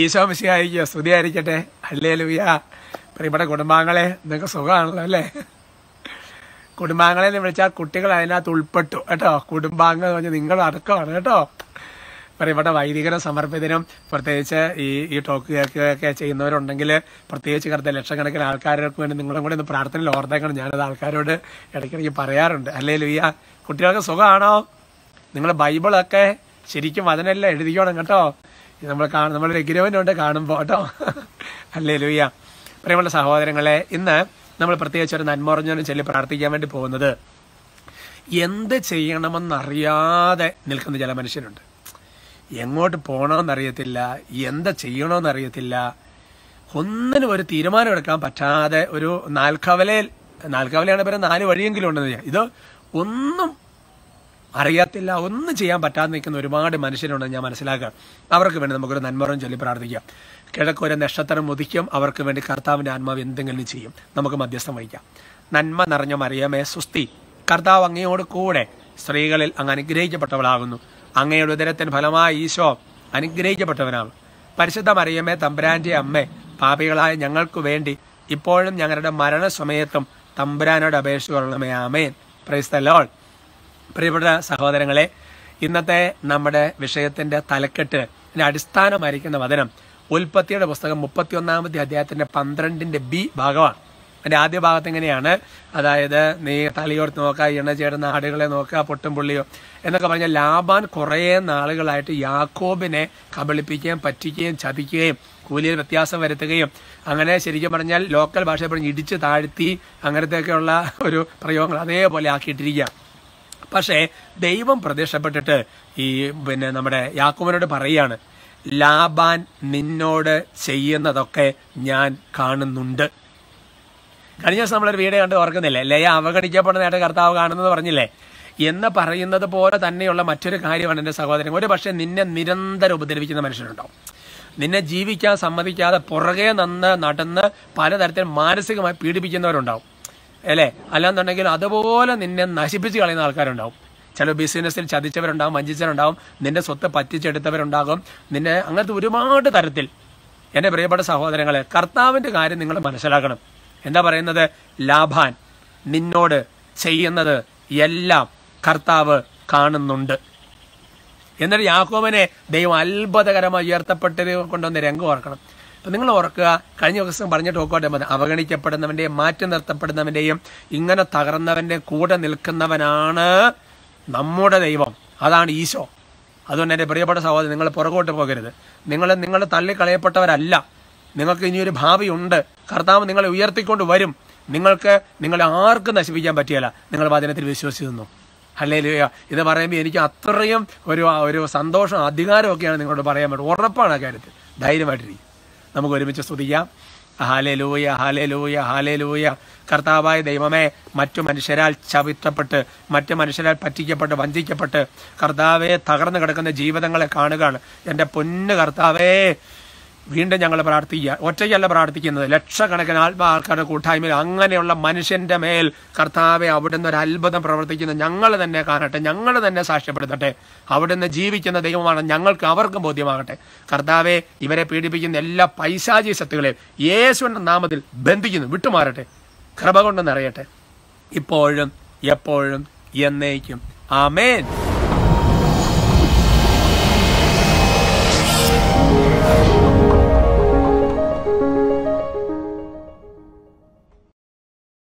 ഈശോ സ്തുതി ആയിരിക്കട്ടെ അല്ലേ ലൂയ പ്രിയപ്പെട്ട കുടുംബാംഗങ്ങളെ നിങ്ങൾക്ക് സുഖമാണല്ലോ അല്ലേ? കുടുംബാംഗങ്ങളെ വിളിച്ചാൽ കുട്ടികൾ അതിനകത്ത് ഉൾപ്പെട്ടു. കേട്ടോ? കുടുംബാംഗം എന്ന് പറഞ്ഞാൽ നിങ്ങൾ അടക്കമാണ്. കേട്ടോ? പ്രിയപ്പെട്ട വൈദികരും സമർപ്പിതരും പ്രത്യേകിച്ച് ഈ ഈ ടോക്ക് കേൾക്കുകയൊക്കെ ചെയ്യുന്നവരുണ്ടെങ്കിൽ പ്രത്യേകിച്ച് കറുത്ത ലക്ഷക്കണക്കിന് ആൾക്കാർക്ക് വേണ്ടി നിങ്ങളും കൂടെ ഒന്ന് പ്രാർത്ഥനയിൽ ഓർത്തേക്കണം. ഞാനത് ആൾക്കാരോട് ഇടയ്ക്കിടയ്ക്ക് പറയാറുണ്ട്. അല്ലേ ലൂയ കുട്ടികൾക്ക് സുഖമാണോ? നിങ്ങൾ ബൈബിളൊക്കെ ശരിക്കും അതിനെല്ലാം എഴുതിക്കണം കേട്ടോ? നമ്മൾ കാണും നമ്മളൊരു എഗ്രിമെന്റ് കാണുമ്പോൾ കേട്ടോ. അല്ലേ ലൂയ പ്രിയമുള്ള സഹോദരങ്ങളെ ഇന്ന് നമ്മൾ പ്രത്യേകിച്ച് ഒരു നന്മറിഞ്ഞവനും ചൊല്ലി പ്രാർത്ഥിക്കാൻ വേണ്ടി പോകുന്നത് എന്ത് ചെയ്യണമെന്നറിയാതെ നിൽക്കുന്ന ചില മനുഷ്യരുണ്ട്. എങ്ങോട്ട് പോകണമെന്നറിയത്തില്ല എന്ത് ചെയ്യണമെന്നറിയത്തില്ല ഒന്നിനും ഒരു തീരുമാനം എടുക്കാൻ പറ്റാതെ ഒരു നാൽക്കവലയിൽ നാൽക്കവലയാണ് പേര് നാല് വഴിയെങ്കിലും ഉണ്ടെന്ന് ഇത് ഒന്നും അറിയത്തില്ല ഒന്നും ചെയ്യാൻ പറ്റാതെ നിൽക്കുന്ന ഒരുപാട് മനുഷ്യരുണ്ടെന്ന് ഞാൻ മനസ്സിലാക്കുക. അവർക്ക് വേണ്ടി നമുക്കൊരു നന്മറും ചൊല്ലി പ്രാർത്ഥിക്കാം. കിഴക്കൊരു നക്ഷത്രം ഉദിക്കും അവർക്ക് വേണ്ടി കർത്താവിന്റെ ആത്മാവ് എന്തെങ്കിലും ചെയ്യും. നമുക്ക് മധ്യസ്ഥം വഹിക്കാം. നന്മ നിറഞ്ഞ മറിയമേ സുസ്തി കർത്താവ് അങ്ങയോട് കൂടെ സ്ത്രീകളിൽ അങ്ങ് അനുഗ്രഹിക്കപ്പെട്ടവളാകുന്നു. അങ്ങയുടെ ഉദരത്തിന് ഫലമായി ഈശോ അനുഗ്രഹിക്കപ്പെട്ടവനാണ്. പരിശുദ്ധ മറിയമേ തമ്പുരാന്റെ അമ്മ പാപികളായ ഞങ്ങൾക്ക് വേണ്ടി ഇപ്പോഴും ഞങ്ങളുടെ മരണസമയത്തും തമ്പുരാനോട് അപേക്ഷിച്ചുകൊള്ളണമേ ആമേൻ. പ്രൈസ് ദ ലോൾ പ്രിയപ്പെട്ട സഹോദരങ്ങളെ ഇന്നത്തെ നമ്മുടെ വിഷയത്തിന്റെ തലക്കെട്ട് അടിസ്ഥാനമായിരിക്കുന്ന വചനം ഉൽപ്പത്തിയുടെ പുസ്തകം മുപ്പത്തിയൊന്നാമത്തെ അധ്യായത്തിന്റെ പന്ത്രണ്ടിന്റെ ബി ഭാഗമാണ്. അതിന്റെ ആദ്യ ഭാഗത്ത് എങ്ങനെയാണ്? അതായത് നീ തലയോർത്ത് നോക്കുക എണ്ണ ചേരുന്ന ആടുകളെ നോക്കുക പൊട്ടും പുള്ളിയോ എന്നൊക്കെ പറഞ്ഞ ലാബാൻ കുറേ നാളുകളായിട്ട് യാക്കോബിനെ കബളിപ്പിക്കുകയും പറ്റിക്കുകയും ചതിക്കുകയും കൂലിയിൽ വ്യത്യാസം വരുത്തുകയും അങ്ങനെ ശരിക്കും പറഞ്ഞാൽ ലോക്കൽ ഭാഷയെ പറഞ്ഞ് ഇടിച്ച് താഴ്ത്തി അങ്ങനത്തെയൊക്കെയുള്ള ഒരു പ്രയോഗങ്ങൾ അതേപോലെ ആക്കിയിട്ടിരിക്കുക പക്ഷേ ദൈവം പ്രത്യക്ഷപ്പെട്ടിട്ട് ഈ പിന്നെ നമ്മുടെ യാക്കോബിനോട് പറയുകയാണ് ലാബാൻ നിന്നോട് ചെയ്യുന്നതൊക്കെ ഞാൻ കാണുന്നുണ്ട്. കഴിഞ്ഞ ദിവസം നമ്മളൊരു വീട് കണ്ട് ഓർക്കുന്നില്ലേ? ലയ അവഗണിക്കപ്പെടുന്നതായിട്ട് കർത്താവ് കാണുന്നത് പറഞ്ഞില്ലേ? എന്ന് പറയുന്നത് പോലെ തന്നെയുള്ള മറ്റൊരു കാര്യമാണ് എന്റെ സഹോദരൻ. ഒരു പക്ഷേ നിന്നെ നിരന്തരം ഉപദ്രവിക്കുന്ന മനുഷ്യരുണ്ടാവും നിന്നെ ജീവിക്കാൻ സമ്മതിക്കാതെ പുറകെ നിന്ന് നടന്ന് പലതരത്തിൽ മാനസികമായി പീഡിപ്പിക്കുന്നവരുണ്ടാവും. അല്ലേ? അല്ലാന്നുണ്ടെങ്കിൽ അതുപോലെ നിന്നെ നശിപ്പിച്ച് കളയുന്ന ആൾക്കാരുണ്ടാവും. ചില ബിസിനസ്സിൽ ചതിച്ചവരുണ്ടാവും വഞ്ചിച്ചവരുണ്ടാവും നിന്റെ സ്വത്ത് പറ്റിച്ചെടുത്തവരുണ്ടാകും നിന്നെ അങ്ങനത്തെ ഒരുപാട് തരത്തിൽ. എന്റെ പ്രിയപ്പെട്ട സഹോദരങ്ങളെ കർത്താവിന്റെ കാര്യം നിങ്ങൾ മനസ്സിലാക്കണം. എന്താ പറയുന്നത്? ലാഭാൻ. നിന്നോട് ചെയ്യുന്നത് എല്ലാം കർത്താവ് കാണുന്നുണ്ട്. എന്നിട്ട് യാക്കോബനെ ദൈവം അത്ഭുതകരമായി ഉയർത്തപ്പെട്ടത് കൊണ്ടുവന്ന രംഗം ഓർക്കണം. അപ്പൊ നിങ്ങൾ ഓർക്കുക കഴിഞ്ഞ ദിവസം പറഞ്ഞ ടോക്കോട്ടെ മതി. അവഗണിക്കപ്പെടുന്നവന്റെയും മാറ്റി നിർത്തപ്പെടുന്നവന്റെയും ഇങ്ങനെ തകർന്നവന്റെ കൂടെ നിൽക്കുന്നവനാണ് നമ്മുടെ ദൈവം. അതാണ് ഈശോ. അതുകൊണ്ട് എന്റെ പ്രിയപ്പെട്ട സഹോദരൻ നിങ്ങൾ പുറകോട്ട് പോകരുത്. നിങ്ങൾ നിങ്ങൾ തള്ളിക്കളയപ്പെട്ടവരല്ല. നിങ്ങൾക്ക് ഇനിയൊരു ഭാവിയുണ്ട് കർത്താവ് നിങ്ങളെ ഉയർത്തിക്കൊണ്ട് വരും. നിങ്ങൾക്ക് നിങ്ങളെ ആർക്കും നശിപ്പിക്കാൻ പറ്റിയല്ല. നിങ്ങൾ വചനത്തിൽ വിശ്വസിക്കുന്നു. അല്ലേ ഇത് പറയുമ്പോൾ എനിക്ക് അത്രയും ഒരു ഒരു സന്തോഷം അധികാരമൊക്കെയാണ് നിങ്ങളോട് പറയാൻ പറ്റും ഉറപ്പാണ് ആ കാര്യത്തിൽ. ധൈര്യമായിട്ടിരിക്കും. നമുക്ക് ഒരുമിച്ച് സ്തുതിക്കാം. ഹാലേ ലൂയ ഹാലേ ലൂയ ഹാലേ ലൂയ കർത്താവായ ദൈവമേ മറ്റു മനുഷ്യരാൽ ചവിത്തപ്പെട്ട് മറ്റു മനുഷ്യരാൽ പറ്റിക്കപ്പെട്ട് വഞ്ചിക്കപ്പെട്ട് കർത്താവെ തകർന്നു കിടക്കുന്ന ജീവിതങ്ങളെ കാണുകയാണ്. എന്റെ പൊന്ന് കർത്താവേ വീണ്ടും ഞങ്ങൾ പ്രാർത്ഥിക്കുക. ഒറ്റയ്ക്കല്ല പ്രാർത്ഥിക്കുന്നത്. ലക്ഷക്കണക്കിന് ആത്മാ ആൾക്കാരുടെ കൂട്ടായ്മയിൽ അങ്ങനെയുള്ള മനുഷ്യന്റെ മേൽ കർത്താവെ അവിടുന്ന് ഒരു അത്ഭുതം പ്രവർത്തിക്കുന്ന ഞങ്ങൾ തന്നെ കാണട്ടെ. ഞങ്ങൾ തന്നെ സാക്ഷ്യപ്പെടുത്തട്ടെ. അവിടുന്ന് ജീവിക്കുന്ന ദൈവമാണ് ഞങ്ങൾക്ക് അവർക്കും ബോധ്യമാകട്ടെ. കർത്താവെ ഇവരെ പീഡിപ്പിക്കുന്ന എല്ലാ പൈശാചി ശക്തികളെയും യേശുവിന്റെ നാമത്തിൽ ബന്ധിക്കുന്നു വിട്ടുമാറട്ടെ. കൃപ കൊണ്ട് നിറയട്ടെ. ഇപ്പോഴും എപ്പോഴും എന്നേക്കും. ആമേൻ.